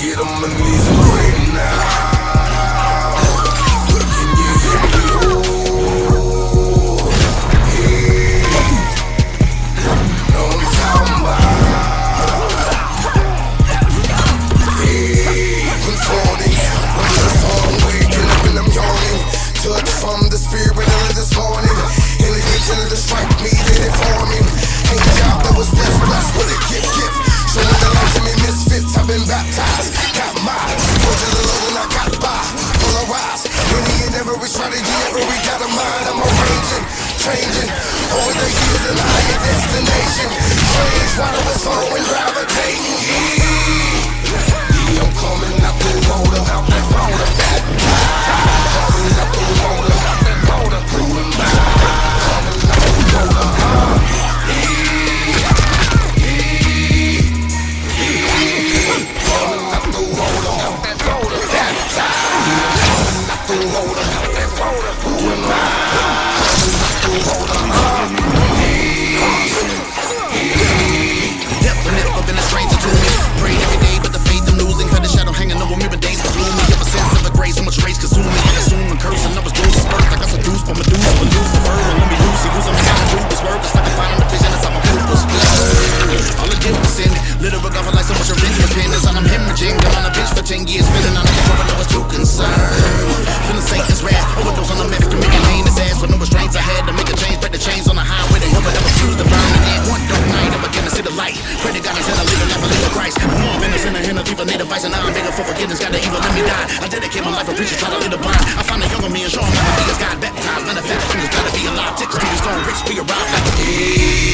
get on my knees every strategy, every got a mind. I'm arranging, changing. Over the years and higher destination. Strange water was thief, and now I'm begging for forgiveness. Got the evil, let me die. I dedicate my life for preachers, try to lead the blind. I find a younger me and show him how to be as God baptized. Manifest, Jesus gotta be alive. Texas, Peter's gonna rich, be arrived like a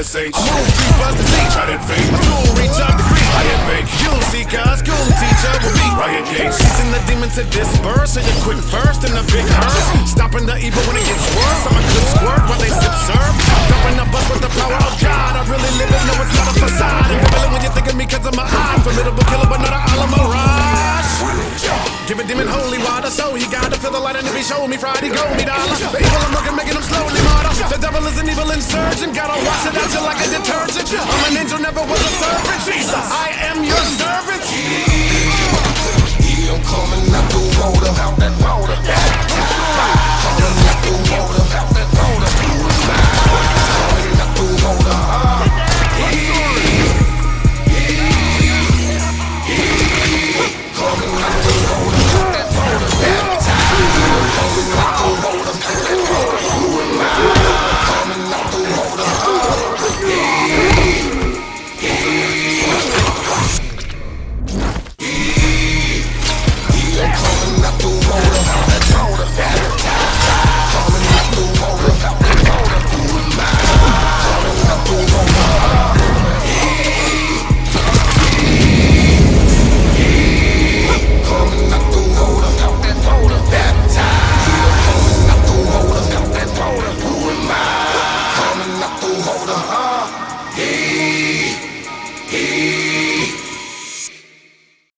You be ISH, a move creepers to see. Try that fake. A tool reach up degree. I am fake. You'll see, cause school teacher will be Riot gates. Teaching the demon to disperse, so you quick first in the big hearse. Stopping the evil when it gets worse. I'm a good squirt while they sip serve. Dumping the bus with the power of God. I really live it, no, it's not a facade. And revealing when you think of me, cause I'm a odd. Formidable killer, but not a Alamo Mirage. Give a demon holy water, so he gotta feel the light, and if he show me Friday, go me dollar. The evil I'm working, making him slowly martyr. Insurgent, gotta wash it out you like a detergent. I'm an angel, never was a servant. Jesus, I am your servant.